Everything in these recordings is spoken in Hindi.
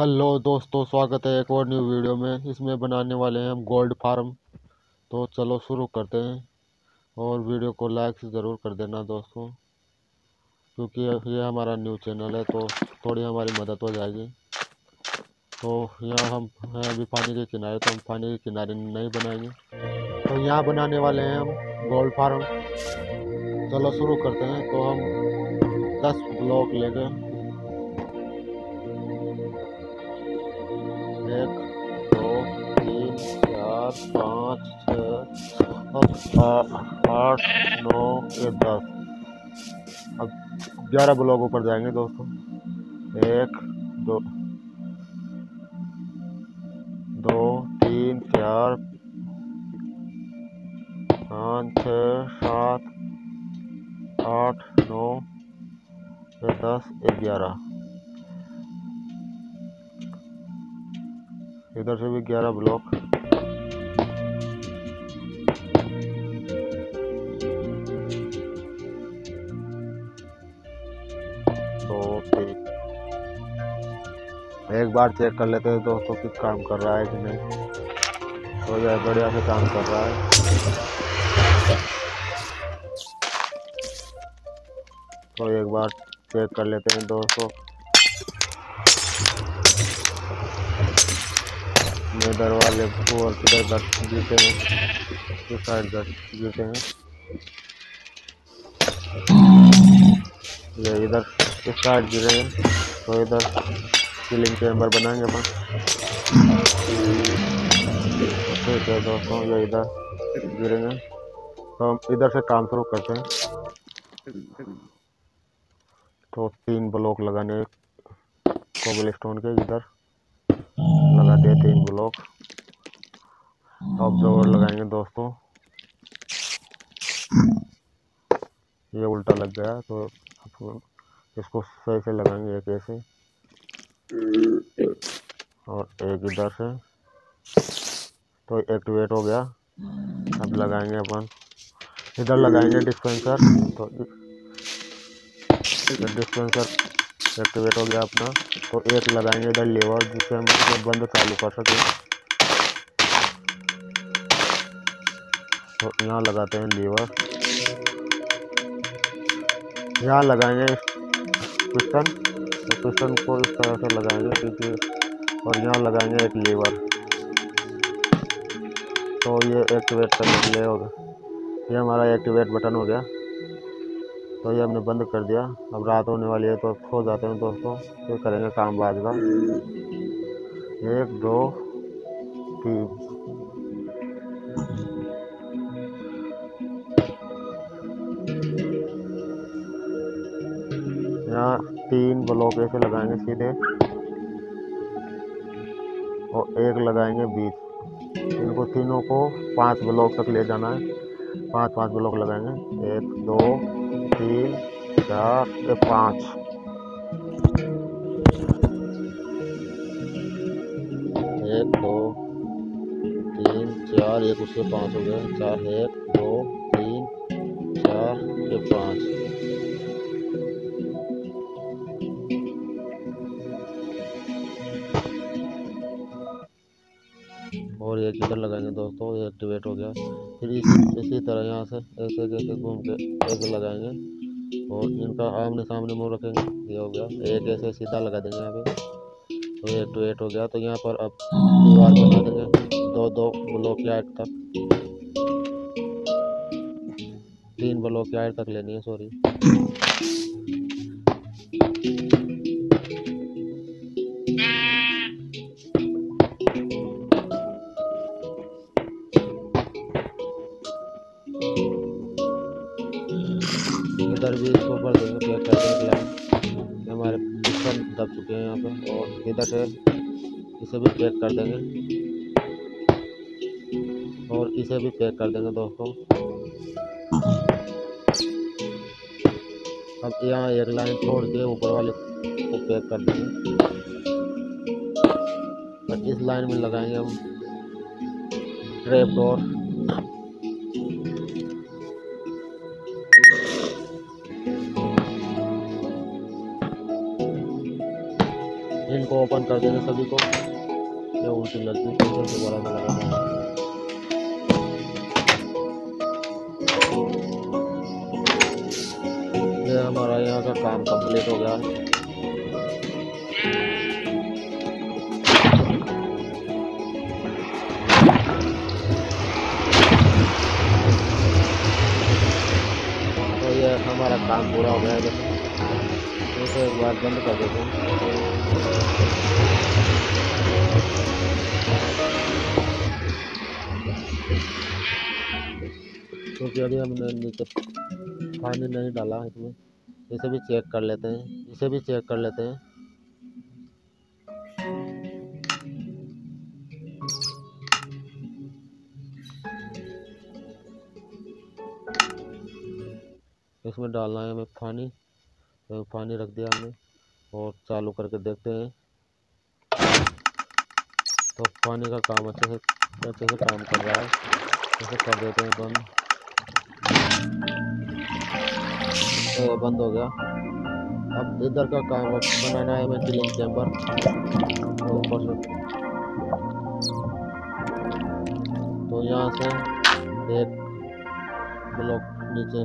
हेलो दोस्तों, स्वागत है एक और न्यू वीडियो में। इसमें बनाने वाले हैं हम गोल्ड फार्म तो चलो शुरू करते हैं और वीडियो को लाइक ज़रूर कर देना दोस्तों, क्योंकि ये हमारा न्यू चैनल है तो थोड़ी हमारी मदद हो जाएगी। तो यहाँ हम हैं अभी पानी के किनारे तो हम पानी के किनारे नहीं बनाएँगे। तो यहाँ बनाने वाले हैं हम गोल्ड फार्म चलो शुरू करते हैं तो हम दस ब्लॉक लेंगे एक, दो, तीन, चार, पाँच, छः आठ, नौ ये दस। अब ग्यारह ब्लॉक ऊपर जाएँगे दोस्तों। एक, दो दो, तीन, चार, पाँच, छः, सात, आठ, नौ दस ग्यारह। इधर से भी ग्यारह ब्लॉक। तो एक बार चेक कर लेते हैं दोस्तों कि काम कर रहा है कि नहीं। तो यह बढ़िया से काम कर रहा है। तो एक बार चेक कर लेते हैं दोस्तों। इधर वाले और किधर दस जीते हैं। इस साइड दस जीते हैं। ये इधर इस साइड गिरे हैं। तो इधर सीलिंग चैम्बर बनाएँगे अपन। ठीक है दोस्तों, ये इधर गिरेंगे तो हम इधर से काम शुरू करते हैं। तो तीन ब्लॉक लगाने कोबल स्टोन के इधर। दिया तीन ब्लॉक टॉप ड्रोवर लगाएँगे दोस्तों। ये उल्टा लग गया तो इसको सही से लगाएँगे एक ऐसे। और एक इधर से। तो एक्टिवेट हो गया। अब लगाएँगे अपन। इधर लगाएँगे डिस्पेंसर तो डिस्पेंसर एक्टिवेट हो गया अपना। तो एक लगाएँगे इधर लेवर जिससे हम इसे बंद चालू कर सकें। तो यहाँ लगाते हैं लीवर यहाँ लगाएँगे पिस्टन तो पिस्टन को इस तरह से लगाएँगे, क्योंकि और यहाँ लगाएँगे एक लीवर तो ये एक्टिवेट करने के लिए होगा ये हमारा एक्टिवेट बटन हो गया। तो ये हमने बंद कर दिया। अब रात होने वाली है तो सो जाते हैं दोस्तों। फिर करेंगे काम बाद का। एक, दो, तीन। यहाँ तीन ब्लॉक ऐसे लगाएँगे सीधे। और एक लगाएँगे बीच इनको तीनों को पाँच ब्लॉक तक ले जाना है। पाँच पाँच ब्लॉक लगाएँगे। एक, दो चार पाँच। एक, दो, तीन, चार, एक उससे पाँच हो गया। चार, एक, दो, तीन, चार से पाँच। और एक इधर लगाएँगे दोस्तों एक्टिवेट हो गया। फिर इसी तरह यहाँ से ऐसे ऐसे घूम के ऐसे लगाएँगे। और इनका आमने सामने मुँह रखेंगे, ये हो गया। एक ऐसे सीधा लगा देंगे यहाँ पे। तो एट टू एट हो गया। तो यहाँ पर अब दीवार बना देंगे। दो दो ब्लॉक या एट तक। तीन ब्लॉक या एट तक लेनी है सॉरी इधर से इसे भी पैक कर देंगे। और इसे भी पैक कर देंगे दोस्तों। अब यहाँ एक लाइन छोड़ के ऊपर वाले को पैक कर देंगे। इस लाइन में लगाएँगे हम ट्रैप डोर इनको ओपन कर देंगे सभी को। ये उल्टी लगती है दोबारा में लगा ये हमारा यहाँ का काम कंप्लीट हो गया। तो ये हमारा काम पूरा हो गया। है तो एक बार बंद कर देते हैं। क्योंकि अभी हमने नीचे पानी नहीं डाला इसमें, इसे भी चेक कर लेते हैं, इसे भी चेक कर लेते हैं। इसमें डालना है हमें पानी। पानी रख दिया हमने और चालू करके देखते हैं। तो पानी का काम अच्छे से अच्छे से काम कर रहा है। ऐसे कर देते हैं बंद। तो बंद हो गया। अब इधर का काम बनाना है चिलिंग चैम्बर तो ऊपर से तो यहाँ से एक ब्लॉक नीचे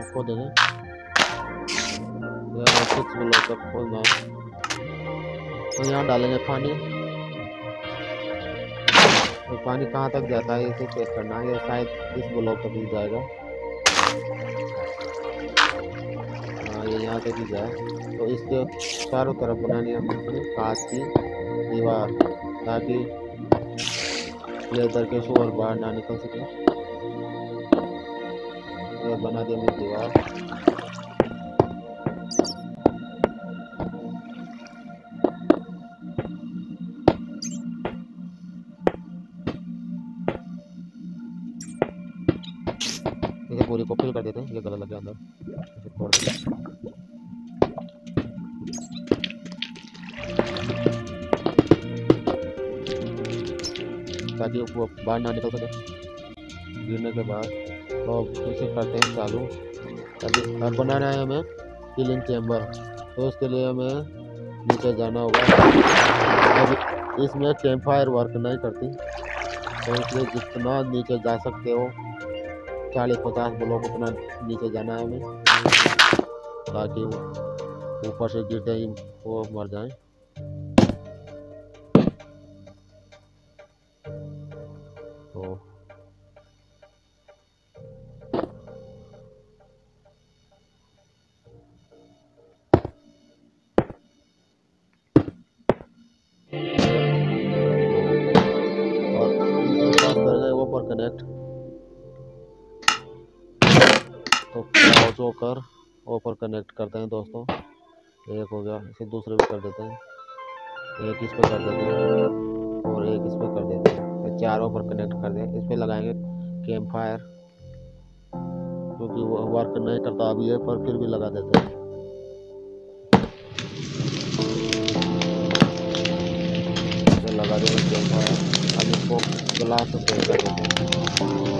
उसको देंगे तो यहाँ डालेंगे पानी तो पानी कहाँ तक जाता है इसे चेक करना है शायद इस ब्लॉक तक ही जाएगा हाँ ये यहाँ तक ही जाए तो इसके चारों तरफ़ बनानी है कांच की, दीवार, ताकि लेदर के शोर बाहर ना निकल सके बना दिया दीवार। इसे पूरी को फिल कर देते हैं, ये गलत लग गया अंदर। तोड़ देते ताकि वो बाहर ना निकल सके। गिरने के बाद तो इसे करते हैं चालू। ताकि अब बनाना है हमें किलिंग चैम्बर तो उसके लिए हमें नीचे जाना होगा। इसमें कैंप फायर वर्क नहीं करती। तो इसलिए जितना नीचे जा सकते हो चालीस पचास ब्लॉक उतना नीचे जाना है हमें। ताकि ऊपर से गिरते ही वो मर जाए। तो तो पाँच होकर ऊपर कनेक्ट करते हैं दोस्तों। एक हो गया, इसे दूसरे पे कर देते हैं। एक इस पर कर देते हैं और एक इस पर कर देते हैं। तो चारों पर कनेक्ट कर दें। इस पर लगाएँगे कैंप फायर क्योंकि वो वर्क नहीं करता अभी है, पर फिर भी लगा देते हैं। इसे लगा देंगे कैंप फायर अब इसको ग्लास से देते हैं।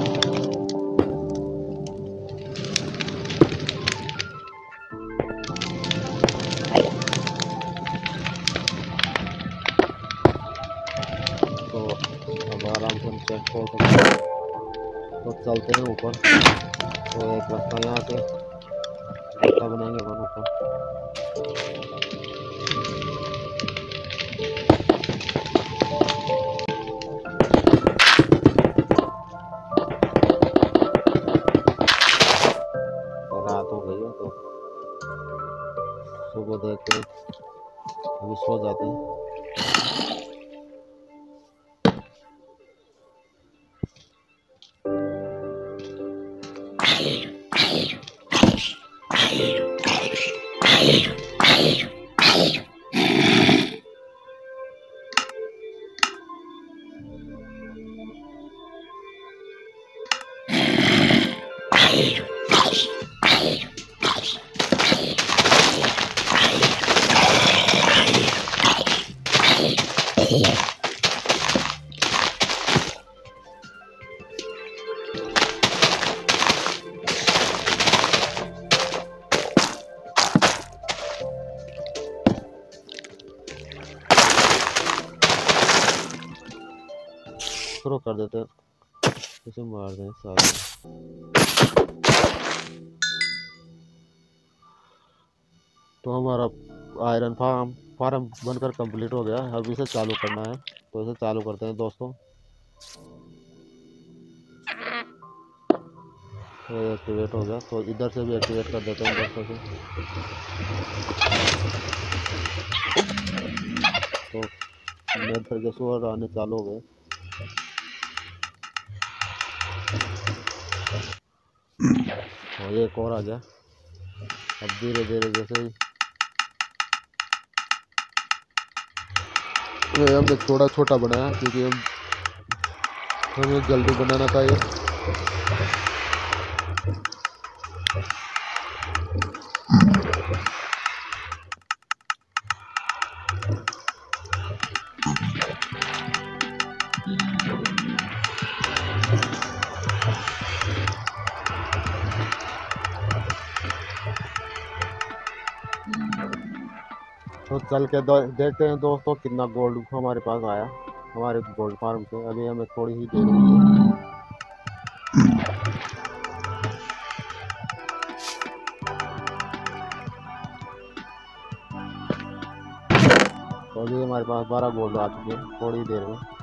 तो अब आराम से हम चेक खोल सकते हैं। तो चलते हैं ऊपर। तो एक रास्ता यहाँ से रास्ता बनाएँगे अपन ऊपर तो तो सुबह देखते अभी सो जाते हैं। शुरू कर देते हैं। इसे मार दें सारे। तो हमारा आयरन फार्म फार्म बनकर कंप्लीट हो गया अब इसे चालू करना है। तो इसे चालू करते हैं दोस्तों। तो एक्टिवेट हो गया। तो इधर से भी एक्टिवेट कर देते हैं दोस्तों से तो मेरे फिर सुअर आने चालू हो गए और एक और आ गया अब धीरे धीरे जैसे ही। हमने थोड़ा छोटा बनाया क्योंकि हम हमें जल्दी बनाना था ये। तो चल के देखते हैं दोस्तों कितना गोल्ड हमारे पास आया, हमारे गोल्ड फार्म से। अभी हमें थोड़ी ही देर तो अभी हमारे पास बारह गोल्ड आ चुके हैं, थोड़ी देर में।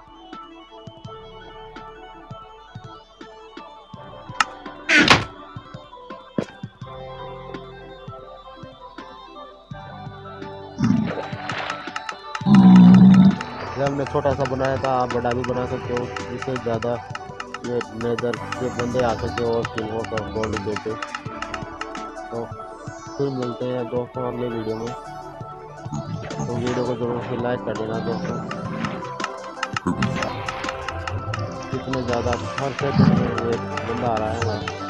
हमने छोटा सा बनाया था, आप बड़ा भी बना सकते हो इससे ज़्यादा ये नेदर के बंदे आ सकते हो और सिल्वर का गोल्ड देते। तो फिर मिलते हैं दोस्तों अगले वीडियो में। तो वीडियो को ज़रूर से लाइक कर देना दोस्तों। कितने ज़्यादा हर सेकंड में एक बंदा आ रहा है हमारा